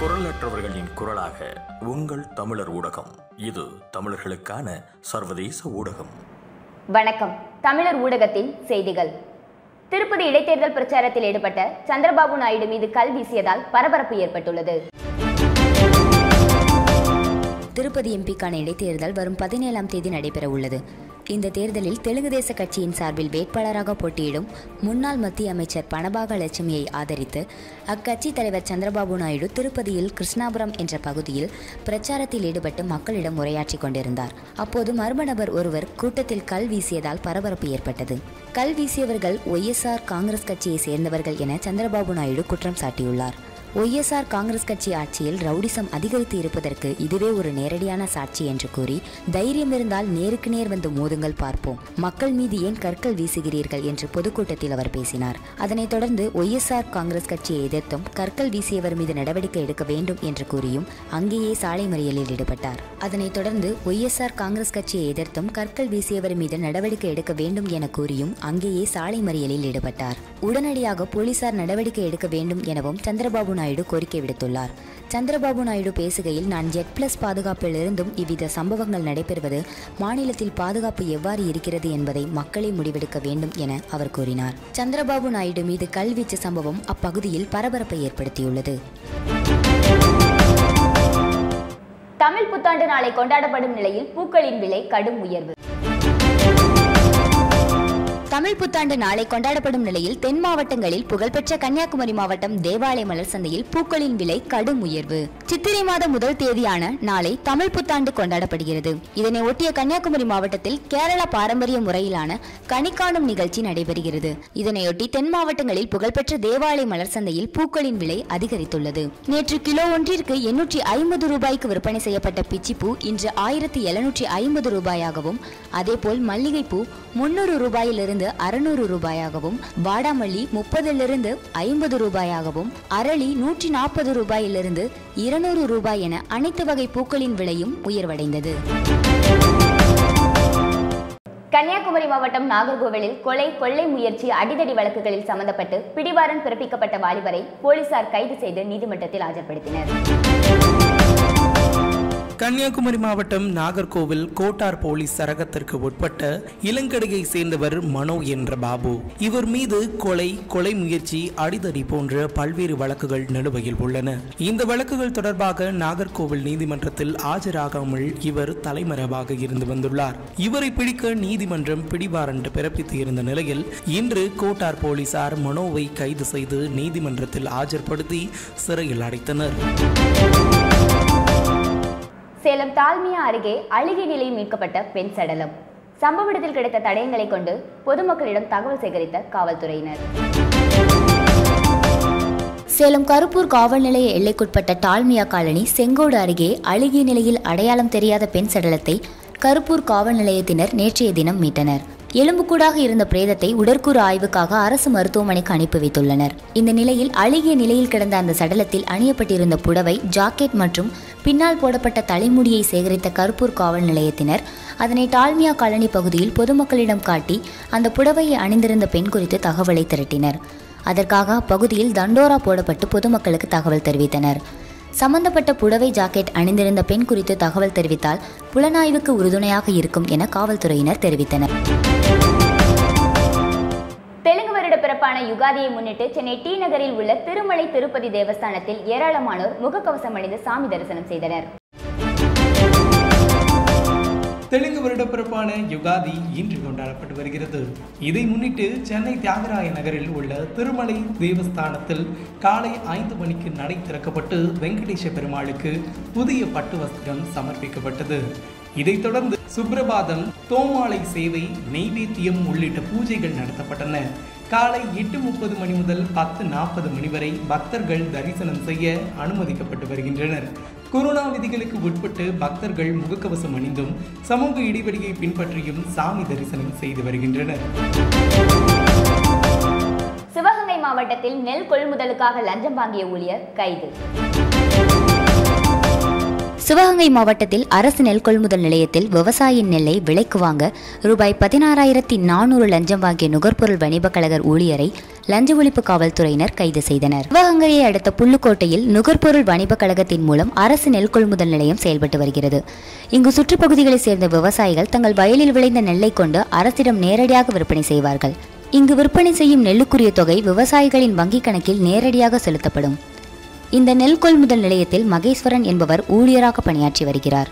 குரலற்றவர்களின் குரலாக உங்கள் தமிழர் ஊடகம். இது தமிழர்களுக்கான சர்வதேச ஊடகம். வணக்கம். தமிழர் ஊடகத்தின் செய்திகள். திருப்பதி இடைத்தேர்தல் பிரச்சாரத்தில் ஈடுபட்ட சந்திரபாபு நாயுடு மீது கல் வீசியதால் பரபரப்பு ஏற்பட்டுள்ளது. திருப்பதி எம்பிக்கான இடைத்தேர்தல் வரும் பதினேழாம் தேதி நடைபெற உள்ளது இந்த தேர்தலில் தெலுங்கு தேச கட்சியின் சார்பில் வேட்பாளராக போட்டியிடும் முன்னாள் மத்திய அமைச்சர் பணபாக லட்சுமியை ஆதரித்து அக்கட்சி தலைவர் சந்திரபாபு நாயுடு திருப்பதியில் கிருஷ்ணாபுரம் என்ற பகுதியில் பிரச்சாரத்தில் ஈடுபட்டு மக்களிடம் உரையாற்றிக் கொண்டிருந்தார். அப்போது மர்ம நபர் ஒருவர் கூட்டத்தில் கல் வீசியதால் பரபரப்பு ஏற்பட்டது. கல் வீசியவர்கள் ஒய்எஸ்ஆர் காங்கிரஸ் கட்சியை சேர்ந்தவர்கள் என சந்திரபாபு நாயுடு குற்றம் சாட்டியுள்ளார். ஒய்எஸ்ஆர் காங்கிரஸ் கட்சி ஆட்சியில் ரவுடிசம் அதிகரித்து இருப்பதற்கு இதுவே ஒரு நேரடியான சாட்சி என்று கூறி தைரியம் இருந்தால் நேருக்கு நேர் வந்து மோதுங்கள் பார்ப்போம். மக்கள் மீது ஏன் கற்கள் வீசுகிறீர்கள் என்று பொதுக்கூட்டத்தில் அவர் பேசினார். அதனைத் தொடர்ந்து ஒய்எஸ்ஆர் காங்கிரஸ் கட்சியை எதிர்த்தும் கற்கள் வீசியவர் மீது நடவடிக்கை எடுக்க வேண்டும் என்று கூறியும் அங்கேயே சாலை மறியலில் ஈடுபட்டார். அதனைத் தொடர்ந்து ஒய்எஸ்ஆர் காங்கிரஸ் கட்சியை எதிர்த்தும் கற்கள் வீசியவர் மீது நடவடிக்கை எடுக்க வேண்டும் என கூறியும் அங்கேயே சாலை மறியலில் ஈடுபட்டார். உடனடியாக போலீசார் நடவடிக்கை எடுக்க வேண்டும் எனவும் சந்திரபாபு நாயுடு கோரிக்கை விடுத்துள்ளார். சந்திரபாபு நாயுடு பேசுகையில் நான் ஜெட் பிளஸ் பாதுகாப்பிலிருந்தும் இவ்வித சம்பவங்கள் நடைபெறுவது மாநிலத்தில் பாதுகாப்பு எவ்வாறு இருக்கிறது என்பதை மக்களே முடிவெடுக்க வேண்டும் என அவர் கூறினார். சந்திரபாபு நாயுடு மீது கல்வீச்சு சம்பவம் அப்பகுதியில் பரபரப்பை ஏற்படுத்தியுள்ளது. தமிழ் புத்தாண்டு நாளை கொண்டாடப்படும் நிலையில் பூக்களின் விலை கடும் உயர்வு. தமிழ் புத்தாண்டு நாளை கொண்டாடப்படும் நிலையில் தென் மாவட்டங்களில் புகழ்பெற்ற கன்னியாகுமரி மாவட்டம் தேவாலய மலர் சந்தையில் பூக்களின் விலை கடும் உயர்வு. சித்திரை மாத முதல் தேதியான நாளை தமிழ் புத்தாண்டு கொண்டாடப்படுகிறது. இதனை ஒட்டிய கன்னியாகுமரி மாவட்டத்தில் கேரள பாரம்பரிய முறையிலான கனிக்காணும் நிகழ்ச்சி நடைபெறுகிறது. இதனையொட்டி தென் மாவட்டங்களில் புகழ்பெற்ற தேவாலய மலர் சந்தையில் பூக்களின் விலை அதிகரித்துள்ளது. நேற்று கிலோ ஒன்றிற்கு எண்ணூற்றி ஐம்பது ரூபாய்க்கு விற்பனை செய்யப்பட்ட பிச்சிப்பூ இன்று ஆயிரத்தி எழுநூற்றி ஐம்பது ரூபாயாகவும் அதேபோல் மல்லிகைப்பூ முன்னூறு ரூபாயிலிருந்து அறுநூறு ரூபாயாகவும் வாடாமல்லி முப்பதிலிருந்து ஐம்பது ரூபாயாகவும் அரளி நூற்றி நாற்பது ரூபாயிலிருந்து இருநூறு ரூபாய் என அனைத்து வகை பூக்களின் விலையும் உயர்வடைந்தது. கன்னியாகுமரி மாவட்டம் நாகர்கோவிலில் கொலை கொள்ளை முயற்சி அடிதடி வழக்குகளில் சம்பந்தப்பட்டு பிடிவாரன் பிறப்பிக்கப்பட்ட வாலிபரை போலீசார் கைது செய்து நீதிமன்றத்தில் ஆஜர்படுத்தினர். கன்னியாகுமரி மாவட்டம் நாகர்கோவில் கோட்டார் போலீஸ் சரகத்திற்கு உட்பட்ட இளங்கடையை சேர்ந்தவர் மனோ என்ற பாபு. இவர் மீது கொலை கொலை முயற்சி அடிதடி போன்ற பல்வேறு வழக்குகள் நிலுவையில் உள்ளன. இந்த வழக்குகள் தொடர்பாக நாகர்கோவில் நீதிமன்றத்தில் ஆஜராகாமல் இவர் தலைமறைவாக இருந்து வந்துள்ளார். இவரை பிடிக்க நீதிமன்றம் பிடிவாரண்ட் பிறப்பித்து இருந்த நிலையில் இன்று கோட்டார் போலீசார் மனோவை கைது செய்து நீதிமன்றத்தில் ஆஜர்படுத்தி சிறையில் அடைத்தனர். சேலம் தால்மியா அருகே அழுகிய நிலையில் மீட்கப்பட்ட பெண் சடலம். சம்பவ இடத்தில் கிடைத்த தடயங்களை கொண்டு பொதுமக்களிடம் தகவல் சேகரித்த காவல்துறையினர். சேலம் கருப்பூர் காவல் நிலைய எல்லைக்குட்பட்ட டால்மியா காலனி செங்கோடு அருகே அழுகிய நிலையில் அடையாளம் தெரியாத பெண் சடலத்தை கருப்பூர் காவல் நிலையத்தினர் நேற்றைய தினம் மீட்டனர். எலும்புக்கூடாக இருந்த பிரேதத்தை உடற்கூறு ஆய்வுக்காக அரசு மருத்துவமனைக்கு அனுப்பி வைத்துள்ளனர். இந்த நிலையில் அழுகிய நிலையில் கிடந்த அந்த சடலத்தில் அணியப்பட்டிருந்த புடவை ஜாக்கெட் மற்றும் பின்னால் போடப்பட்ட தலைமுடியை சேகரித்த கருப்பூர் காவல் நிலையத்தினர் அதனை டால்மியா காலனி பகுதியில் பொதுமக்களிடம் காட்டி அந்த புடவையை அணிந்திருந்த பெண் குறித்து தகவலை திரட்டினர். அதற்காக அப்பகுதியில் தண்டோரா போடப்பட்டு பொதுமக்களுக்கு தகவல் தெரிவித்தனர். சம்பந்தப்பட்ட புடவை ஜாக்கெட் அணிந்திருந்த பெண் குறித்து தகவல் தெரிவித்தால் புலனாய்வுக்கு உறுதுணையாக இருக்கும் என காவல்துறையினர் தெரிவித்தனர். வருட பிறப்பான யுகாதியை முன்னிட்டு சென்னை டி நகரில் உள்ள திருமலை திருப்பதி தேவஸ்தானத்தில் ஏராளமானோர் முகக்கவசம் அணிந்து சாமி தரிசனம் செய்தனர். தெலுங்கு வருடப்பிறப்பான யுகாதி இன்று கொண்டாடப்பட்டு வருகிறது. இதை முன்னிட்டு சென்னை தியாகராய நகரில் உள்ள திருமலை தேவஸ்தானத்தில் காலை ஐந்து மணிக்கு நடை திறக்கப்பட்டு வெங்கடேச பெருமாளுக்கு புதிய பட்டு வஸ்திரம் சமர்ப்பிக்கப்பட்டது. இதைத் தொடர்ந்து சுப்பிரபாதம் தோமாலை சேவை நெய்வேத்தியம் உள்ளிட்ட பூஜைகள் நடத்தப்பட்டன. காலை எட்டு முப்பது மணி முதல் பத்து நாற்பது மணி வரை பக்தர்கள் தரிசனம் செய்ய அனுமதிக்கப்பட்டு வருகின்றனர். கொரோனா விதிகளுக்கு உட்பட்டு பக்தர்கள் முகக்கவசம் அணிந்தும் சமூக இடைவெளியை பின்பற்றியும் சாமி தரிசனம் செய்து வருகின்றனர். சிவகங்கை மாவட்டத்தில் நெல் கொள்முதலுக்காக லஞ்சம் வாங்கிய ஊழியர் கைது. சிவகங்கை மாவட்டத்தில் அரசு நெல் கொள்முதல் நிலையத்தில் விவசாயியின் நெல்லை விலைக்கு வாங்க ரூபாய் பதினாறாயிரத்தி நானூறு லஞ்சம் வாங்கிய நுகர்பொருள் வணிபக் கழக ஊழியரை லஞ்ச ஒழிப்பு காவல்துறையினர் கைது செய்தனர். சிவகங்கையை அடுத்த புல்லுக்கோட்டையில் நுகர்பொருள் வணிபக் கழகத்தின் மூலம் அரசு நெல் கொள்முதல் நிலையம் செயல்பட்டு வருகிறது. இங்கு சுற்றுப்பகுதிகளைச் சேர்ந்த விவசாயிகள் தங்கள் வயலில் விளைந்த நெல்லை கொண்டு அரசிடம் நேரடியாக விற்பனை செய்வார்கள். இங்கு விற்பனை செய்யும் நெல்லுக்குரிய தொகை விவசாயிகளின் வங்கிக் கணக்கில் நேரடியாக செலுத்தப்படும். இந்த நெல் கொள்முதல் நிலையத்தில் மகேஸ்வரன் என்பவர் ஊழியராக பணியாற்றி வருகிறார்.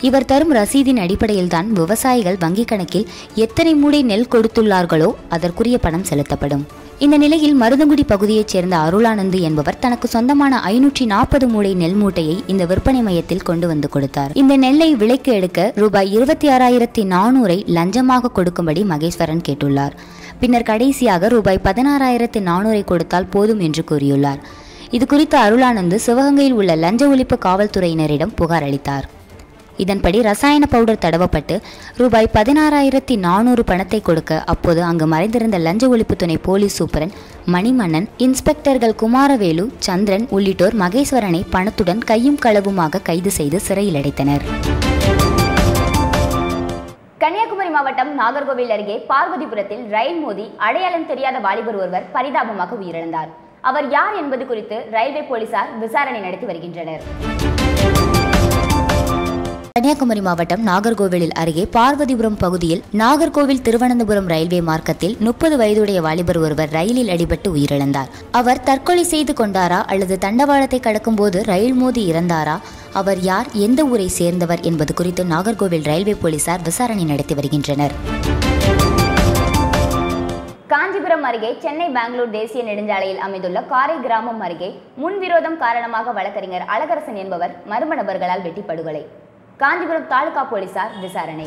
இவர் தரும் ரசீதின் அடிப்படையில்தான் விவசாயிகள் வங்கிக் கணக்கில் எத்தனை மூடை நெல் கொடுத்துள்ளார்களோ அதற்குரிய பணம் செலுத்தப்படும். இந்த நிலையில் மருதங்குடி பகுதியைச் சேர்ந்த அருளானந்து என்பவர் தனக்கு சொந்தமான ஐநூற்றி நாற்பது மூடை நெல் மூட்டையை இந்த விற்பனை மையத்தில் கொண்டு வந்து கொடுத்தார். இந்த நெல்லை விலைக்கு எடுக்க ரூபாய் இருபத்தி ஆறாயிரத்தி நானூறை லஞ்சமாக கொடுக்கும்படி மகேஸ்வரன் கேட்டுள்ளார். பின்னர் கடைசியாக ரூபாய் பதினாறாயிரத்தி நானூறை கொடுத்தால் போதும் என்று கூறியுள்ளார். இது குறித்து அருளானந்து சிவகங்கையில் உள்ள லஞ்ச ஒழிப்பு காவல்துறையினரிடம் புகார் அளித்தார். இதன்படி ரசாயன பவுடர் தடவப்பட்டு ரூபாய் பதினாறாயிரத்தி நானூறு பணத்தை கொடுக்க அப்போது அங்கு மறைந்திருந்த லஞ்ச ஒழிப்பு துணை போலீஸ் சூப்பரன் மணிமன்னன் இன்ஸ்பெக்டர்கள் குமாரவேலு சந்திரன் உள்ளிட்டோர் மகேஸ்வரனை பணத்துடன் கையும் களவுமாக கைது செய்து சிறையில் அடைத்தனர். கன்னியாகுமரி மாவட்டம் நாகர்கோவில் அருகே பார்வதிபுரத்தில் ரயில் மோதி அடையாளம் தெரியாத வாலிபர் ஒருவர் பரிதாபமாக உயிரிழந்தார். அவர் யார் என்பது குறித்து ரயில்வே போலீசார் விசாரணை நடத்தி வருகின்றனர். கன்னியாகுமரி மாவட்டம் நாகர்கோவிலில் அருகே பார்வதிபுரம் பகுதியில் நாகர்கோவில் திருவனந்தபுரம் ரயில்வே மார்க்கத்தில் முப்பது வயதுடைய வாலிபர் ஒருவர் ரயிலில் அடிபட்டு உயிரிழந்தார். அவர் தற்கொலை செய்து கொண்டாரா அல்லது தண்டவாளத்தை கடக்கும்போது ரயில் மோதி இறந்தாரா? அவர் யார்? எந்த ஊரை சேர்ந்தவர் என்பது குறித்து நாகர்கோவில் ரயில்வே போலீசார் விசாரணை நடத்தி வருகின்றனர். காஞ்சிபுரம் அருகே சென்னை பெங்களூர் தேசிய நெடுஞ்சாலையில் அமைந்துள்ள காரை கிராமம் அருகே முன்விரோதம் காரணமாக வழக்கறிஞர் அழகரசன் என்பவர் மர்ம நபர்களால் வெட்டி படுகொலை காஞ்சிபுரம் தாலுகா போலீசார் விசாரணை.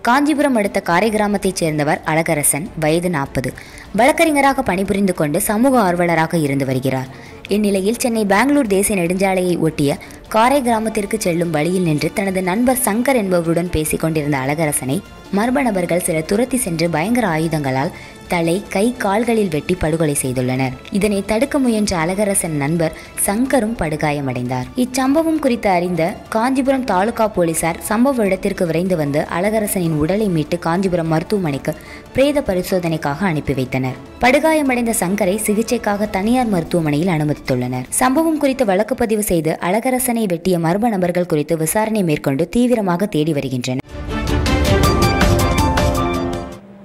காஞ்சிபுரம் அடுத்த காரை கிராமத்தைச் சேர்ந்தவர் அழகரசன் வயது நாற்பது. வழக்கறிஞராக பணிபுரிந்து கொண்டு சமூக ஆர்வலராக இருந்து வருகிறார். இந்நிலையில் சென்னை பெங்களூர் தேசிய நெடுஞ்சாலையை ஒட்டிய காரை கிராமத்திற்கு செல்லும் வழியில் நின்று தனது நண்பர் சங்கர் என்பவருடன் பேசிக் கொண்டிருந்த அழகரசனை மர்ம நபர்கள் சில துரத்தி சென்று பயங்கர ஆயுதங்களால் தலை கை கால்களில் வெட்டி படுகொலை செய்துள்ளனர். இதனை தடுக்க முயன்ற அழகரசன் நண்பர் சங்கரும் படுகாயமடைந்தார். இச்சம்பவம் குறித்து அறிந்த காஞ்சிபுரம் தாலுகா போலீசார் சம்பவ இடத்திற்கு விரைந்து வந்து அழகரசனின் உடலை மீட்டு காஞ்சிபுரம் மருத்துவமனைக்கு பிரேத பரிசோதனைக்காக அனுப்பி வைத்தனர். படுகாயமடைந்த சங்கரை சிகிச்சைக்காக தனியார் மருத்துவமனையில் அனுமதித்துள்ளனர். சம்பவம் குறித்து வழக்கு பதிவு செய்து அழகரசனை வெட்டிய மர்ம நபர்கள் குறித்து விசாரணை மேற்கொண்டு தீவிரமாக தேடி வருகின்றனர்.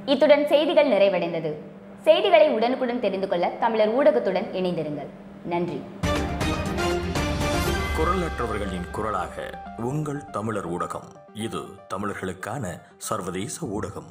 இத்துடன் செய்திகள் நிறைவடைந்தது. செய்திகளை உடனுக்குடன் தெரிந்து கொள்ள தமிழர் ஊடகத்துடன் இணைந்திருங்கள். நன்றி. குரலற்றவர்களின் குரலாக உங்கள் தமிழர் ஊடகம். இது தமிழர்களுக்கான சர்வதேச ஊடகம்.